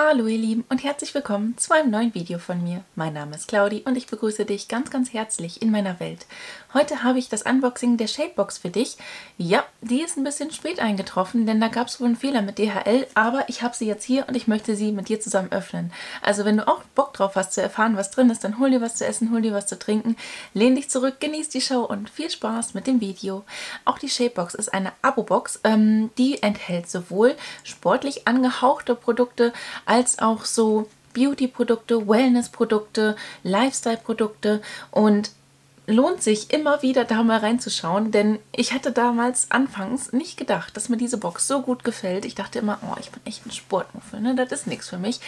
Hallo ihr Lieben und herzlich willkommen zu einem neuen Video von mir. Mein Name ist Claudi und ich begrüße dich ganz ganz herzlich in meiner Welt. Heute habe ich das Unboxing der Shapebox für dich. Ja, die ist ein bisschen spät eingetroffen, denn da gab es wohl einen Fehler mit DHL, aber ich habe sie jetzt hier und ich möchte sie mit dir zusammen öffnen. Also wenn du auch Bock drauf hast zu erfahren, was drin ist, dann hol dir was zu essen, hol dir was zu trinken, lehn dich zurück, genieß die Show und viel Spaß mit dem Video. Auch die Shapebox ist eine Abo-Box, ähm, die enthält sowohl sportlich angehauchte Produkte als auch so Beauty-Produkte, Wellness-Produkte, Lifestyle-Produkte und lohnt sich immer wieder da mal reinzuschauen, denn ich hatte damals anfangs nicht gedacht, dass mir diese Box so gut gefällt. Ich dachte immer, oh, ich bin echt ein Sportmuffel, ne? das ist nichts für mich.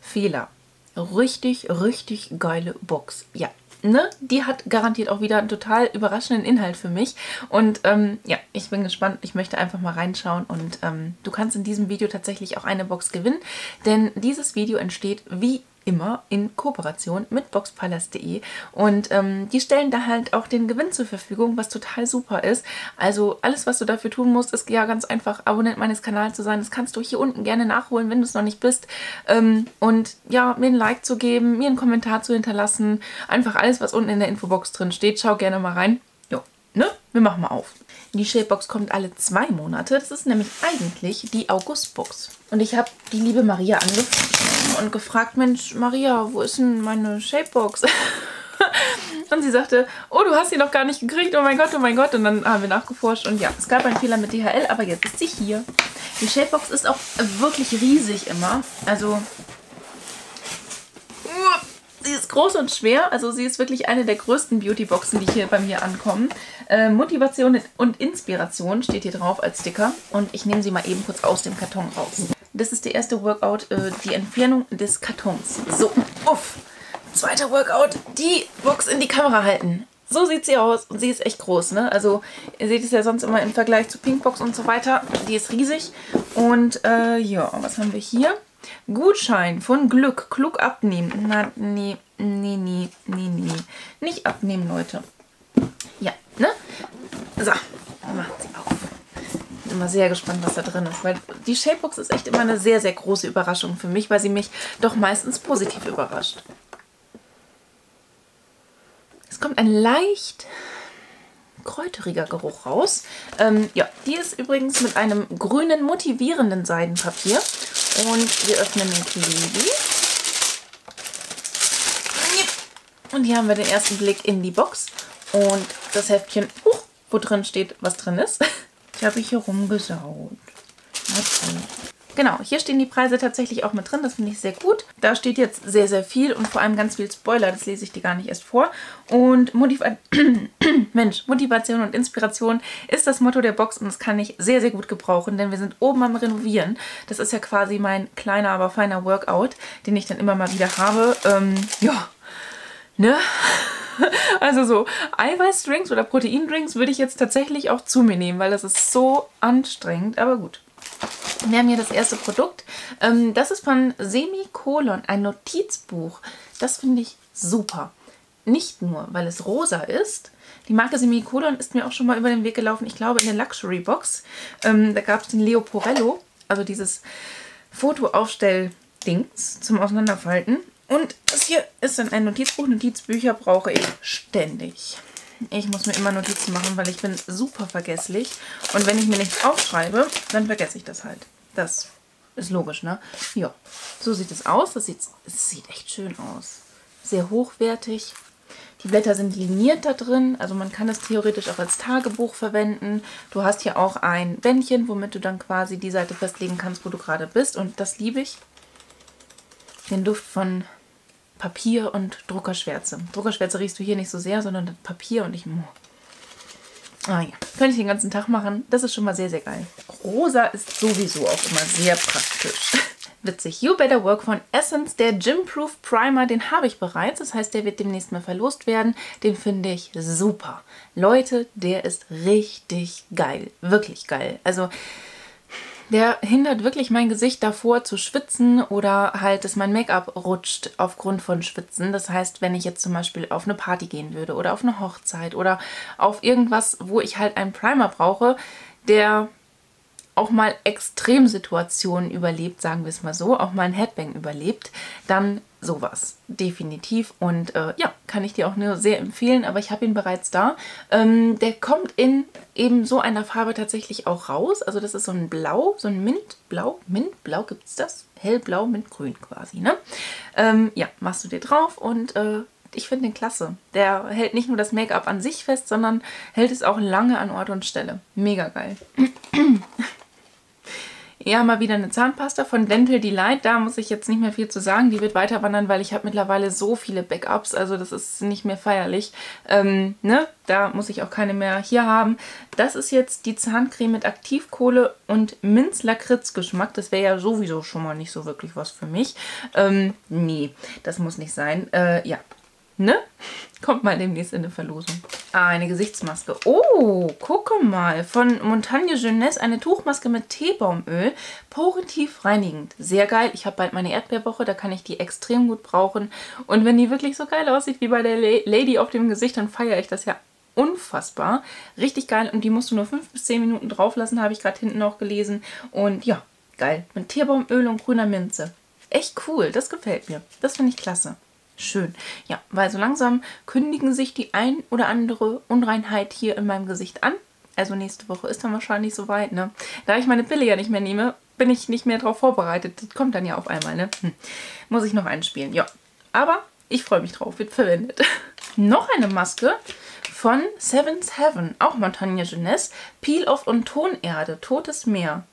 Fehler. Richtig, richtig geile Box. Ja, ne, die hat garantiert auch wieder einen total überraschenden Inhalt für mich. Und ähm, ja, ich bin gespannt. Ich möchte einfach mal reinschauen und ähm, du kannst in diesem Video tatsächlich auch eine Box gewinnen, denn dieses Video entsteht wie immer in Kooperation mit boxpalast.de und ähm, die stellen da halt auch den Gewinn zur Verfügung, was total super ist. Also alles, was du dafür tun musst, ist ja ganz einfach Abonnent meines Kanals zu sein. Das kannst du hier unten gerne nachholen, wenn du es noch nicht bist. Ähm, und ja, mir ein Like zu geben, mir einen Kommentar zu hinterlassen. Einfach alles, was unten in der Infobox drin steht. Schau gerne mal rein. Jo, ne? Wir machen mal auf. Die Shapebox kommt alle zwei Monate. Das ist nämlich eigentlich die Augustbox. Und ich habe die liebe Maria angefangen und gefragt, Mensch, Maria, wo ist denn meine Shapebox? und sie sagte, oh, du hast sie noch gar nicht gekriegt, oh mein Gott, oh mein Gott. Und dann haben wir nachgeforscht und ja, es gab einen Fehler mit DHL, aber jetzt ist sie hier. Die Shapebox ist auch wirklich riesig immer. Also Sie ist groß und schwer, also sie ist wirklich eine der größten Beautyboxen, die hier bei mir ankommen. Äh, Motivation und Inspiration steht hier drauf als Sticker und ich nehme sie mal eben kurz aus dem Karton raus. Das ist der erste Workout, äh, die Entfernung des Kartons. So, uff. Zweiter Workout, die Box in die Kamera halten. So sieht sie aus und sie ist echt groß, ne? Also ihr seht es ja sonst immer im Vergleich zu Pinkbox und so weiter. Die ist riesig und äh, ja, was haben wir hier? Gutschein von Glück. Klug abnehmen. Na, nee, nee, nee, nee, nee. Nicht abnehmen, Leute. Ja, ne? So, macht sie auf. Immer sehr gespannt, was da drin ist, weil die Shapebox ist echt immer eine sehr, sehr große Überraschung für mich, weil sie mich doch meistens positiv überrascht. Es kommt ein leicht kräuteriger Geruch raus. Ähm, ja, die ist übrigens mit einem grünen, motivierenden Seidenpapier. Und wir öffnen den Kiwi. Und hier haben wir den ersten Blick in die Box. Und das Heftchen, uh, wo drin steht, was drin ist. Ich habe hier rumgesaut. Genau, hier stehen die Preise tatsächlich auch mit drin. Das finde ich sehr gut. Da steht jetzt sehr, sehr viel und vor allem ganz viel Spoiler. Das lese ich dir gar nicht erst vor. Und Motiva Mensch, Motivation und Inspiration ist das Motto der Box und das kann ich sehr, sehr gut gebrauchen, denn wir sind oben am Renovieren. Das ist ja quasi mein kleiner, aber feiner Workout, den ich dann immer mal wieder habe. Ähm, ja, ne? Also so Eiweißdrinks oder Proteindrinks würde ich jetzt tatsächlich auch zu mir nehmen, weil das ist so anstrengend, aber gut. Wir haben hier das erste Produkt. Ähm, das ist von Semikolon, ein Notizbuch. Das finde ich super. Nicht nur, weil es rosa ist. Die Marke Semikolon ist mir auch schon mal über den Weg gelaufen. Ich glaube in der Luxury Box. Ähm, da gab es den Leo Porello, also dieses Fotoaufstell-Dings zum Auseinanderfalten. Und das hier ist dann ein Notizbuch. Notizbücher brauche ich ständig. Ich muss mir immer Notizen machen, weil ich bin super vergesslich. Und wenn ich mir nichts aufschreibe, dann vergesse ich das halt. Das ist logisch, ne? Ja, so sieht es aus. Das sieht, das sieht echt schön aus. Sehr hochwertig. Die Blätter sind liniert da drin, also man kann es theoretisch auch als Tagebuch verwenden. Du hast hier auch ein Bändchen, womit du dann quasi die Seite festlegen kannst, wo du gerade bist. Und das liebe ich. Den Duft von Papier und Druckerschwärze. Druckerschwärze riechst du hier nicht so sehr, sondern Papier und ich... Ah ja, könnte ich den ganzen Tag machen. Das ist schon mal sehr, sehr geil. Rosa ist sowieso auch immer sehr praktisch. Witzig. You Better Work von Essence, der Gymproof Primer, den habe ich bereits. Das heißt, der wird demnächst mal verlost werden. Den finde ich super. Leute, der ist richtig geil. Wirklich geil. Also der hindert wirklich mein Gesicht davor zu schwitzen oder halt, dass mein Make-up rutscht aufgrund von Schwitzen. Das heißt, wenn ich jetzt zum Beispiel auf eine Party gehen würde oder auf eine Hochzeit oder auf irgendwas, wo ich halt einen Primer brauche, der auch mal Extremsituationen überlebt, sagen wir es mal so, auch mal ein Headbang überlebt, dann sowas. Definitiv. Und äh, ja, kann ich dir auch nur sehr empfehlen, aber ich habe ihn bereits da. Ähm, der kommt in eben so einer Farbe tatsächlich auch raus. Also das ist so ein Blau, so ein Mintblau. Mintblau gibt es das? Hellblau, Mintgrün quasi, ne? Ähm, ja, machst du dir drauf und äh, ich finde den klasse. Der hält nicht nur das Make-up an sich fest, sondern hält es auch lange an Ort und Stelle. Mega geil. Ja, mal wieder eine Zahnpasta von Dental Delight. Da muss ich jetzt nicht mehr viel zu sagen. Die wird weiter wandern, weil ich habe mittlerweile so viele Backups. Also das ist nicht mehr feierlich. Ähm, ne? Da muss ich auch keine mehr hier haben. Das ist jetzt die Zahncreme mit Aktivkohle und Minz-Lakritz-Geschmack. Das wäre ja sowieso schon mal nicht so wirklich was für mich. Ähm, nee, das muss nicht sein. Äh, ja, ne? Kommt mal demnächst in eine Verlosung. Ah, eine Gesichtsmaske. Oh, gucke mal. Von Montagne Jeunesse eine Tuchmaske mit Teebaumöl. Porentief reinigend. Sehr geil. Ich habe bald meine Erdbeerwoche. Da kann ich die extrem gut brauchen. Und wenn die wirklich so geil aussieht wie bei der Lady auf dem Gesicht, dann feiere ich das ja unfassbar. Richtig geil. Und die musst du nur 5 bis 10 Minuten drauf lassen, habe ich gerade hinten auch gelesen. Und ja, geil. Mit Teebaumöl und grüner Minze. Echt cool. Das gefällt mir. Das finde ich klasse. Schön. Ja, weil so langsam kündigen sich die ein oder andere Unreinheit hier in meinem Gesicht an. Also nächste Woche ist dann wahrscheinlich soweit, ne? Da ich meine Pille ja nicht mehr nehme, bin ich nicht mehr darauf vorbereitet. Das kommt dann ja auf einmal, ne? Hm. Muss ich noch einspielen, ja. Aber ich freue mich drauf, wird verwendet. noch eine Maske von Seven's Heaven, auch Montagne Jeunesse. Peel-Off und Tonerde, Totes Meer.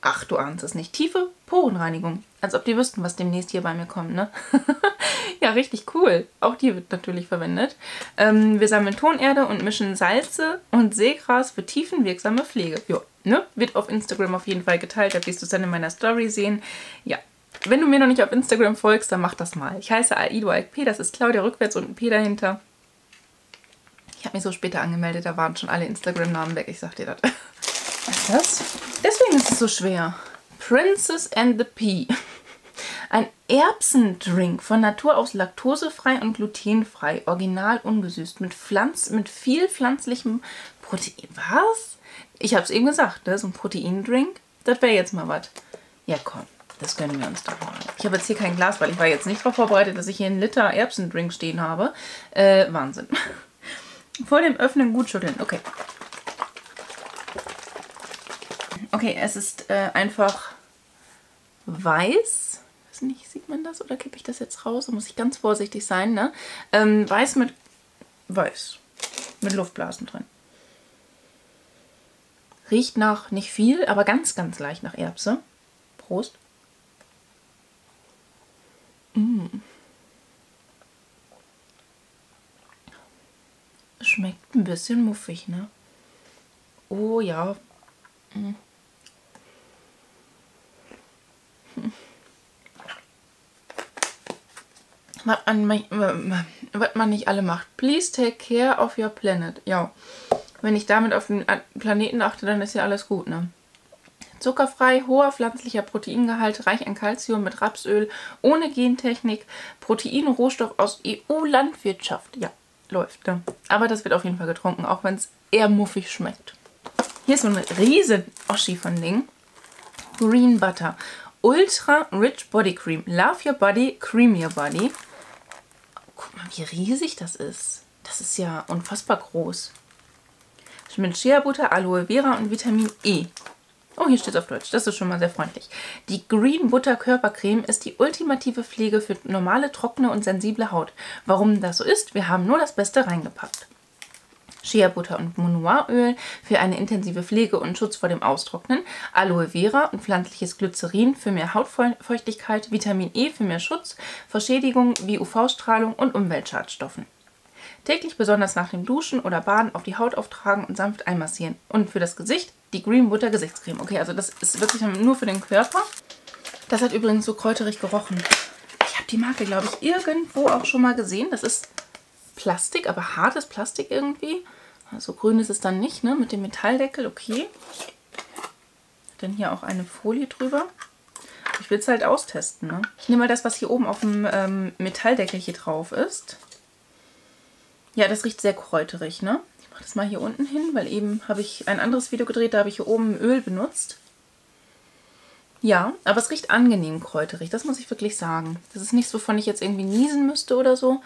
Ach, du ahnst es nicht. Tiefe Porenreinigung. Als ob die wüssten, was demnächst hier bei mir kommt, ne? ja, richtig cool. Auch die wird natürlich verwendet. Ähm, wir sammeln Tonerde und mischen Salze und Seegras für tiefenwirksame Pflege. Jo, ne? Wird auf Instagram auf jeden Fall geteilt. Da wirst du es dann in meiner Story sehen. Ja, wenn du mir noch nicht auf Instagram folgst, dann mach das mal. Ich heiße Aido P, das ist Claudia rückwärts und ein P dahinter. Ich habe mich so später angemeldet, da waren schon alle Instagram-Namen weg. Ich sag dir das. Was ist das? Deswegen ist es so schwer. Princess and the Pea. Ein Erbsendrink von Natur aus laktosefrei und glutenfrei, original ungesüßt, mit, Pflanz, mit viel pflanzlichem Protein. Was? Ich habe es eben gesagt, ne? so ein Proteindrink. Das wäre jetzt mal was. Ja, komm, das gönnen wir uns doch mal. Ich habe jetzt hier kein Glas, weil ich war jetzt nicht darauf vorbereitet, dass ich hier einen Liter Erbsendrink stehen habe. Äh, Wahnsinn. Vor dem Öffnen gut schütteln. Okay. Okay, es ist äh, einfach weiß. Weiß nicht, sieht man das oder kippe ich das jetzt raus? Da muss ich ganz vorsichtig sein, ne? Ähm, weiß mit weiß. Mit Luftblasen drin. Riecht nach nicht viel, aber ganz, ganz leicht nach Erbse. Prost. Mmh. Schmeckt ein bisschen muffig, ne? Oh ja. Mmh. Was man, was man nicht alle macht. Please take care of your planet. Ja, wenn ich damit auf den Planeten achte, dann ist ja alles gut, ne? Zuckerfrei, hoher pflanzlicher Proteingehalt, reich an Kalzium mit Rapsöl, ohne Gentechnik, Protein, Rohstoff aus EU-Landwirtschaft. Ja, läuft, ne? Aber das wird auf jeden Fall getrunken, auch wenn es eher muffig schmeckt. Hier ist so eine riesen Oschi von Ding. Green Butter. Ultra Rich Body Cream. Love Your Body, Cream Your Body. Guck mal, wie riesig das ist. Das ist ja unfassbar groß. Mit Shea Butter, Aloe Vera und Vitamin E. Oh, hier steht es auf Deutsch. Das ist schon mal sehr freundlich. Die Green Butter Körpercreme ist die ultimative Pflege für normale, trockene und sensible Haut. Warum das so ist? Wir haben nur das Beste reingepackt. Shea-Butter und Monoiröl für eine intensive Pflege und Schutz vor dem Austrocknen, Aloe Vera und pflanzliches Glycerin für mehr Hautfeuchtigkeit, Vitamin E für mehr Schutz vor Schädigungen wie UV-Strahlung und Umweltschadstoffen. Täglich besonders nach dem Duschen oder Baden auf die Haut auftragen und sanft einmassieren. Und für das Gesicht die Green Butter Gesichtscreme. Okay, also das ist wirklich nur für den Körper. Das hat übrigens so kräuterig gerochen. Ich habe die Marke, glaube ich, irgendwo auch schon mal gesehen. Das ist Plastik, aber hartes Plastik irgendwie. Also grün ist es dann nicht, ne? Mit dem Metalldeckel, okay. Dann hier auch eine Folie drüber. Ich will es halt austesten, ne? Ich nehme mal das, was hier oben auf dem ähm, Metalldeckel hier drauf ist. Ja, das riecht sehr kräuterig, ne? Ich mache das mal hier unten hin, weil eben habe ich ein anderes Video gedreht, da habe ich hier oben Öl benutzt. Ja, aber es riecht angenehm kräuterig, das muss ich wirklich sagen. Das ist nichts, wovon ich jetzt irgendwie niesen müsste oder so.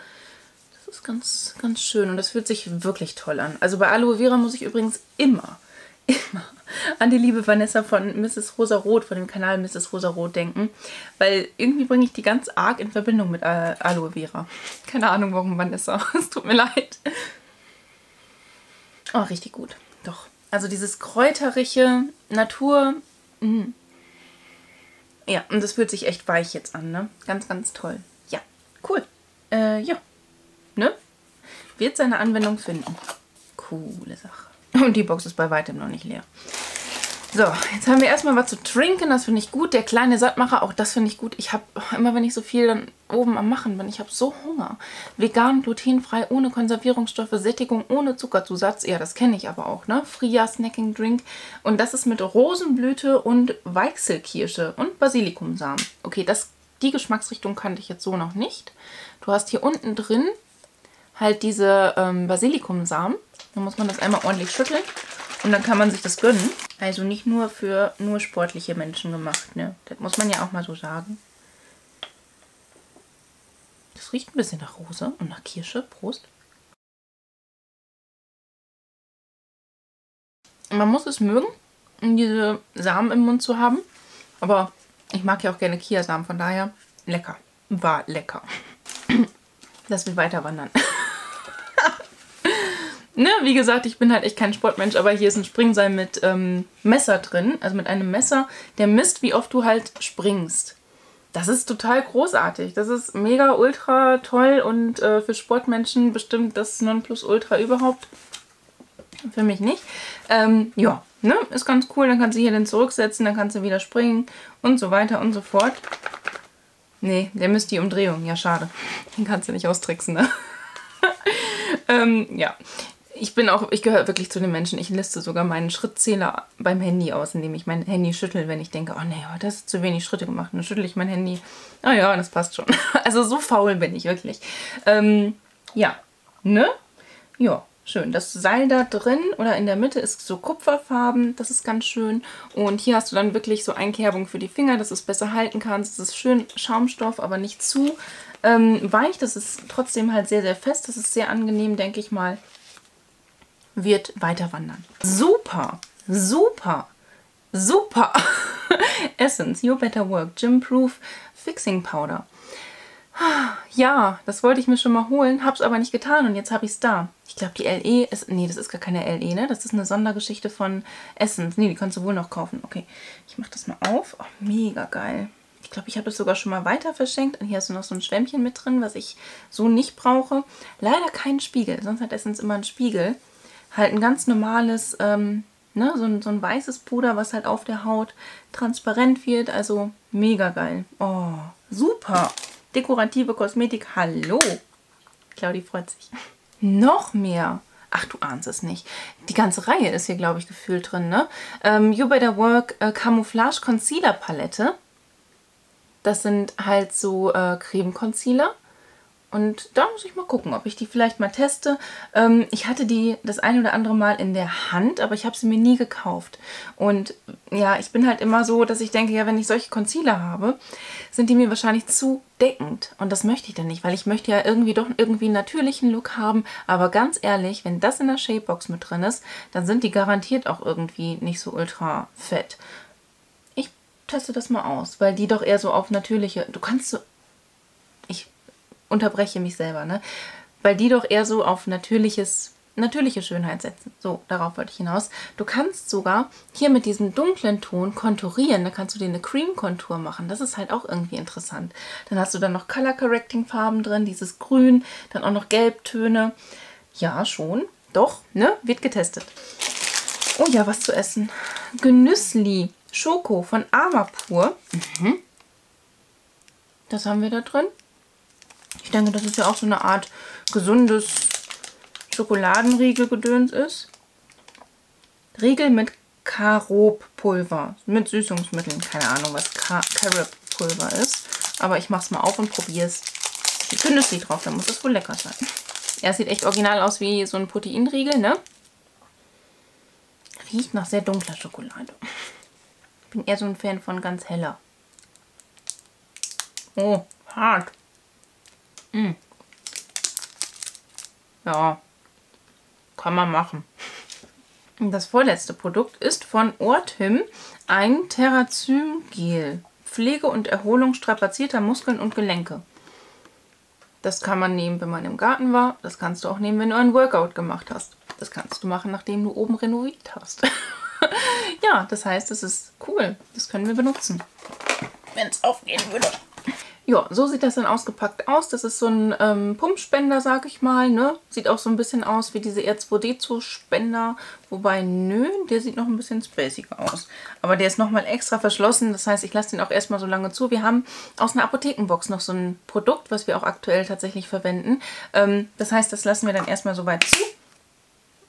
Ist ganz, ganz schön und das fühlt sich wirklich toll an. Also bei Aloe Vera muss ich übrigens immer, immer an die liebe Vanessa von Mrs. Rosa Rot, von dem Kanal Mrs. Rosa Rot denken, weil irgendwie bringe ich die ganz arg in Verbindung mit Aloe Vera. Keine Ahnung warum, Vanessa. Es tut mir leid. Oh, richtig gut. Doch. Also dieses kräuterige Natur. Mh. Ja, und das fühlt sich echt weich jetzt an, ne? Ganz, ganz toll. Ja, cool. Äh, ja. Wird seine Anwendung finden. Coole Sache. Und die Box ist bei weitem noch nicht leer. So, jetzt haben wir erstmal was zu trinken. Das finde ich gut. Der kleine Sattmacher, auch das finde ich gut. Ich habe immer, wenn ich so viel dann oben am Machen bin, ich habe so Hunger. Vegan, glutenfrei, ohne Konservierungsstoffe, Sättigung, ohne Zuckerzusatz. Ja, das kenne ich aber auch, ne? Fria Snacking Drink. Und das ist mit Rosenblüte und Weichselkirsche und Basilikumsamen. Okay, das, die Geschmacksrichtung kannte ich jetzt so noch nicht. Du hast hier unten drin halt diese ähm, Basilikumsamen. Da muss man das einmal ordentlich schütteln. Und dann kann man sich das gönnen. Also nicht nur für nur sportliche Menschen gemacht, ne? Das muss man ja auch mal so sagen. Das riecht ein bisschen nach Rose und nach Kirsche. Prost. Man muss es mögen, diese Samen im Mund zu haben. Aber ich mag ja auch gerne Kiasamen, von daher lecker. War lecker. Lass mich weiter wandern. Ne, wie gesagt, ich bin halt echt kein Sportmensch, aber hier ist ein Springseil mit ähm, Messer drin, also mit einem Messer, der misst, wie oft du halt springst. Das ist total großartig. Das ist mega ultra toll und äh, für Sportmenschen bestimmt das Nonplusultra überhaupt. Für mich nicht. Ähm, ja, ne, ist ganz cool. Dann kannst du hier den zurücksetzen, dann kannst du wieder springen und so weiter und so fort. Nee, der misst die Umdrehung. Ja, schade. Den kannst du nicht austricksen, ne? ähm, ja ich bin auch, ich gehöre wirklich zu den Menschen, ich liste sogar meinen Schrittzähler beim Handy aus, indem ich mein Handy schüttel, wenn ich denke, oh nee, oh, das ist zu wenig Schritte gemacht. Dann schüttel ich mein Handy. Ah oh ja, das passt schon. Also so faul bin ich wirklich. Ähm, ja, ne? Ja, schön. Das Seil da drin oder in der Mitte ist so kupferfarben, das ist ganz schön. Und hier hast du dann wirklich so Einkerbung für die Finger, dass du es besser halten kannst. Das ist schön Schaumstoff, aber nicht zu ähm, weich. Das ist trotzdem halt sehr, sehr fest. Das ist sehr angenehm, denke ich mal wird weiter wandern. Super, super, super. Essence, Your Better Work, Gym Proof Fixing Powder. Ja, das wollte ich mir schon mal holen, hab's aber nicht getan und jetzt habe ich es da. Ich glaube, die LE ist, nee, das ist gar keine LE, ne? Das ist eine Sondergeschichte von Essence. Nee, die kannst du wohl noch kaufen. Okay, ich mache das mal auf. Oh, mega geil. Ich glaube, ich habe das sogar schon mal weiter verschenkt. Und hier ist noch so ein Schwämmchen mit drin, was ich so nicht brauche. Leider kein Spiegel, sonst hat Essence immer einen Spiegel halt ein ganz normales, ähm, ne, so ein, so ein weißes Puder, was halt auf der Haut transparent wird. Also mega geil. Oh, super. Dekorative Kosmetik, hallo. Claudi freut sich. Noch mehr. Ach, du ahnst es nicht. Die ganze Reihe ist hier, glaube ich, gefühlt drin, ne? Ähm, you Better Work äh, Camouflage Concealer Palette. Das sind halt so äh, Creme Concealer. Und da muss ich mal gucken, ob ich die vielleicht mal teste. Ähm, ich hatte die das ein oder andere Mal in der Hand, aber ich habe sie mir nie gekauft. Und ja, ich bin halt immer so, dass ich denke, ja, wenn ich solche Concealer habe, sind die mir wahrscheinlich zu deckend. Und das möchte ich dann nicht, weil ich möchte ja irgendwie doch irgendwie einen natürlichen Look haben. Aber ganz ehrlich, wenn das in der Shapebox mit drin ist, dann sind die garantiert auch irgendwie nicht so ultra fett. Ich teste das mal aus, weil die doch eher so auf natürliche... Du kannst so unterbreche mich selber, ne? Weil die doch eher so auf natürliches, natürliche Schönheit setzen. So, darauf wollte ich hinaus. Du kannst sogar hier mit diesem dunklen Ton konturieren. Da kannst du dir eine Cream-Kontur machen. Das ist halt auch irgendwie interessant. Dann hast du dann noch Color Correcting Farben drin, dieses Grün, dann auch noch Gelbtöne. Ja, schon. Doch, ne? Wird getestet. Oh ja, was zu essen. Genüssli Schoko von Amapur. Mhm. Das haben wir da drin. Ich denke, das ist ja auch so eine Art gesundes Schokoladenriegelgedöns ist. Riegel mit Karob-Pulver. Mit Süßungsmitteln. Keine Ahnung, was Carob-Pulver ist. Aber ich mache es mal auf und probiere es. Steht Kündesli drauf, dann muss es wohl lecker sein. Er sieht echt original aus wie so ein Proteinriegel, ne? Riecht nach sehr dunkler Schokolade. Ich bin eher so ein Fan von ganz heller. Oh, hart. Mm. Ja, kann man machen. Das vorletzte Produkt ist von Ortim ein Terrazym-Gel. Pflege und Erholung strapazierter Muskeln und Gelenke. Das kann man nehmen, wenn man im Garten war. Das kannst du auch nehmen, wenn du ein Workout gemacht hast. Das kannst du machen, nachdem du oben renoviert hast. ja, das heißt, es ist cool. Das können wir benutzen. Wenn es aufgehen würde. Ja, so sieht das dann ausgepackt aus. Das ist so ein ähm, Pumpspender, sag ich mal. Ne? Sieht auch so ein bisschen aus wie diese R2D2-Spender. Wobei, nö, der sieht noch ein bisschen spaciger aus. Aber der ist nochmal extra verschlossen. Das heißt, ich lasse den auch erstmal so lange zu. Wir haben aus einer Apothekenbox noch so ein Produkt, was wir auch aktuell tatsächlich verwenden. Ähm, das heißt, das lassen wir dann erstmal so weit zu.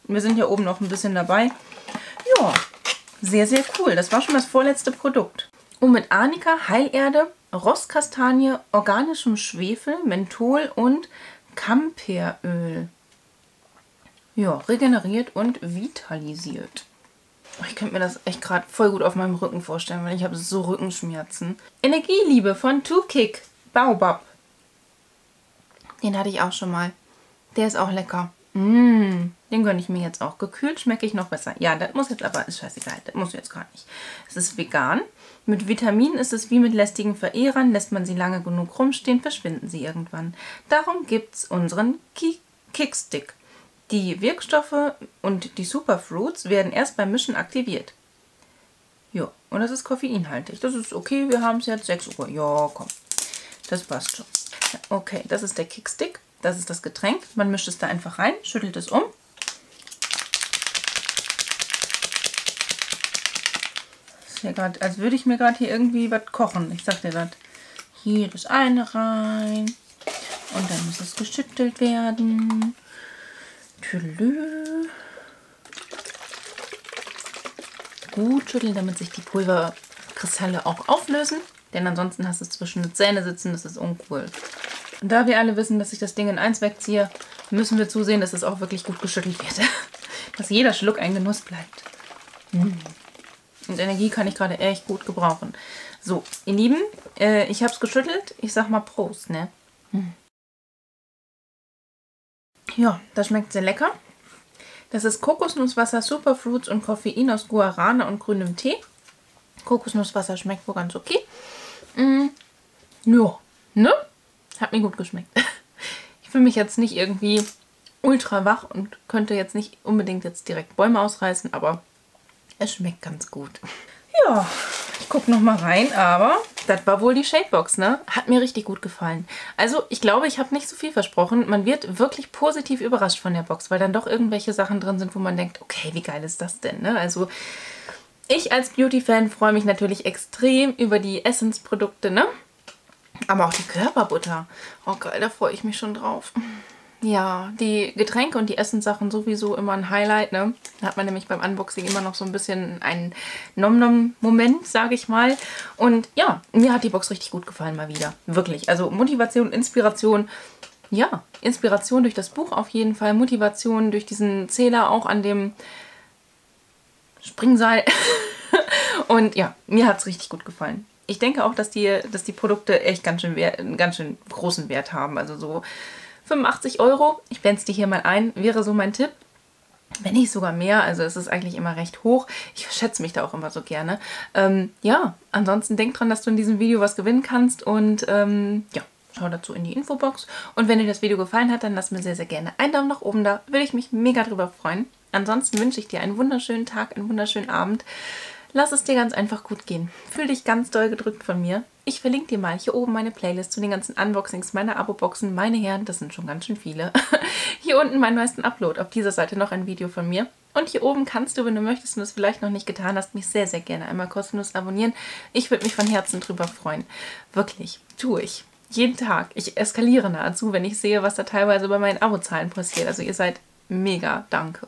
Wir sind hier oben noch ein bisschen dabei. Ja, sehr, sehr cool. Das war schon das vorletzte Produkt. Und mit Arnika, Heilerde, Rosskastanie, organischem Schwefel, Menthol und Kamperöl. Ja, regeneriert und vitalisiert. Ich könnte mir das echt gerade voll gut auf meinem Rücken vorstellen, weil ich habe so Rückenschmerzen. Energieliebe von Two Kick Baobab. Den hatte ich auch schon mal. Der ist auch lecker. Mmh, den gönne ich mir jetzt auch. Gekühlt schmecke ich noch besser. Ja, das muss jetzt aber, ist scheißegal, das muss jetzt gar nicht. Es ist vegan. Mit Vitaminen ist es wie mit lästigen Verehrern. Lässt man sie lange genug rumstehen, verschwinden sie irgendwann. Darum gibt es unseren Ki Kickstick. Die Wirkstoffe und die Superfruits werden erst beim Mischen aktiviert. Ja, und das ist koffeinhaltig. Das ist okay, wir haben es jetzt 6 Uhr. Ja, komm, das passt schon. Okay, das ist der Kickstick. Das ist das Getränk. Man mischt es da einfach rein, schüttelt es um. Ist ja gerade, als würde ich mir gerade hier irgendwie was kochen. Ich sag dir das. Hier das eine rein. Und dann muss es geschüttelt werden. Tülü. Gut schütteln, damit sich die Pulverkristalle auch auflösen. Denn ansonsten hast du es zwischen den Zähne sitzen, das ist uncool. Und da wir alle wissen, dass ich das Ding in eins wegziehe, müssen wir zusehen, dass es auch wirklich gut geschüttelt wird. dass jeder Schluck ein Genuss bleibt. Mm. Und Energie kann ich gerade echt gut gebrauchen. So, ihr Lieben, äh, ich habe es geschüttelt. Ich sag mal Prost, ne? Mm. Ja, das schmeckt sehr lecker. Das ist Kokosnusswasser, Superfruits und Koffein aus Guarana und grünem Tee. Kokosnusswasser schmeckt wohl ganz okay. Mm. Ja, ne? Hat mir gut geschmeckt. Ich fühle mich jetzt nicht irgendwie ultra wach und könnte jetzt nicht unbedingt jetzt direkt Bäume ausreißen, aber es schmeckt ganz gut. Ja, ich gucke nochmal rein, aber das war wohl die Shadebox, ne? Hat mir richtig gut gefallen. Also ich glaube, ich habe nicht so viel versprochen. Man wird wirklich positiv überrascht von der Box, weil dann doch irgendwelche Sachen drin sind, wo man denkt, okay, wie geil ist das denn, ne? Also ich als Beauty-Fan freue mich natürlich extrem über die Essence-Produkte, ne? Aber auch die Körperbutter. Oh geil, da freue ich mich schon drauf. Ja, die Getränke und die Essenssachen sowieso immer ein Highlight, ne? Da hat man nämlich beim Unboxing immer noch so ein bisschen einen Nom-Nom-Moment, sage ich mal. Und ja, mir hat die Box richtig gut gefallen mal wieder. Wirklich. Also Motivation, Inspiration. Ja, Inspiration durch das Buch auf jeden Fall. Motivation durch diesen Zähler auch an dem Springseil. und ja, mir hat es richtig gut gefallen ich denke auch, dass die, dass die Produkte echt ganz schön wert, einen ganz schön großen Wert haben. Also so 85 Euro, ich blende es dir hier mal ein, wäre so mein Tipp. Wenn nicht sogar mehr, also es ist eigentlich immer recht hoch. Ich schätze mich da auch immer so gerne. Ähm, ja, ansonsten denk dran, dass du in diesem Video was gewinnen kannst und ähm, ja, schau dazu in die Infobox. Und wenn dir das Video gefallen hat, dann lass mir sehr, sehr gerne einen Daumen nach oben da. Würde ich mich mega drüber freuen. Ansonsten wünsche ich dir einen wunderschönen Tag, einen wunderschönen Abend. Lass es dir ganz einfach gut gehen. Fühl dich ganz doll gedrückt von mir. Ich verlinke dir mal hier oben meine Playlist zu den ganzen Unboxings meiner Abo-Boxen. Meine Herren, das sind schon ganz schön viele. Hier unten meinen neuesten Upload. Auf dieser Seite noch ein Video von mir. Und hier oben kannst du, wenn du möchtest und es vielleicht noch nicht getan hast, mich sehr, sehr gerne einmal kostenlos abonnieren. Ich würde mich von Herzen drüber freuen. Wirklich, tue ich. Jeden Tag. Ich eskaliere nahezu, wenn ich sehe, was da teilweise bei meinen Abozahlen passiert. Also ihr seid mega. Danke